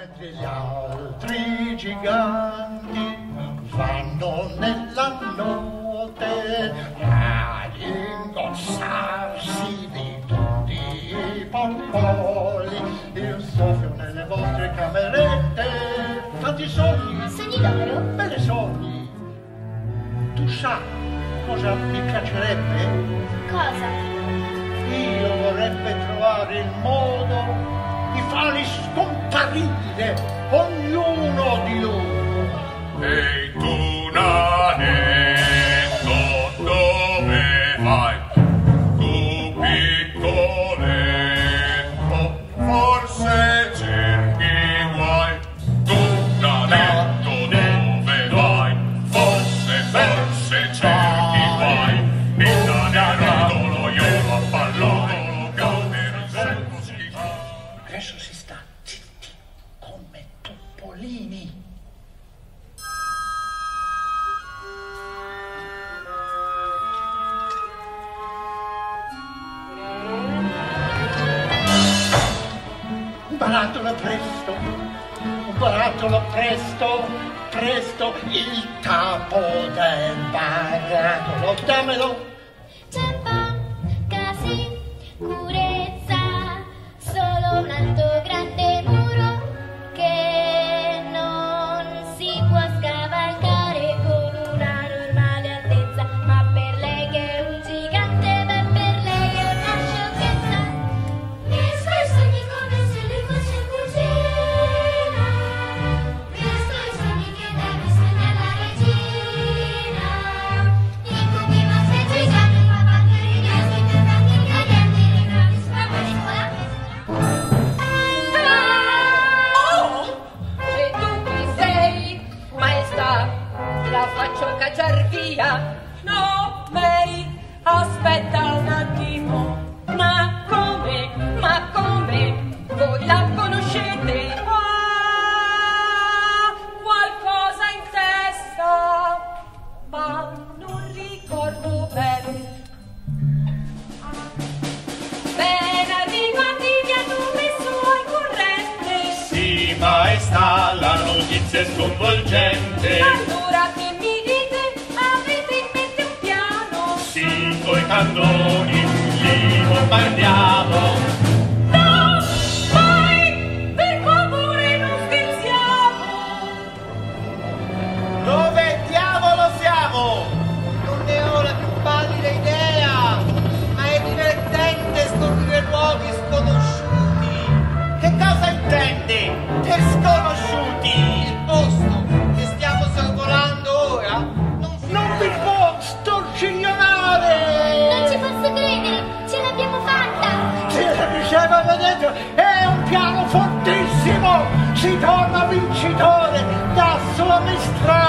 mentre gli altri giganti vanno nella notte ad ingozzarsi di tutti i pompoli. Io soffio nelle vostre camerette, fatti sogni, Sogni d'oro? belle sogni. Tu sai cosa mi piacerebbe? Cosa? Io vorrebbe trovare il modo scomparire, ognuno di loro. Ehi tu nanetto, dove vai? Tu piccoletto, forse cerchi guai. Tu nanetto, dove vai? Forse, forse cerchi guai. Il nanerotolo, io lo appallotolo, camero il servo schifo. Adesso si sta Un barattolo presto, barattolo presto, presto, il capo del barattolo, dammelo. No, Mary, aspetta un attimo. Ma come? Ma come? Voi la conoscete? Ah, qualcosa in testa, ma non ricordo bene. Ben arrivati, vi hanno messo al corrente. Sì, maestà, la notizia è sconvolgente. Allora cannoni li bombardiamo. No, mai, per favore non scherziamo. Dove diavolo siamo? Non ne ho la più pallida idea, ma è divertente scoprire luoghi sconosciuti. Che cosa intende per sconosciuti? Il posto piano fortissimo! Si torna vincitore da somministrare!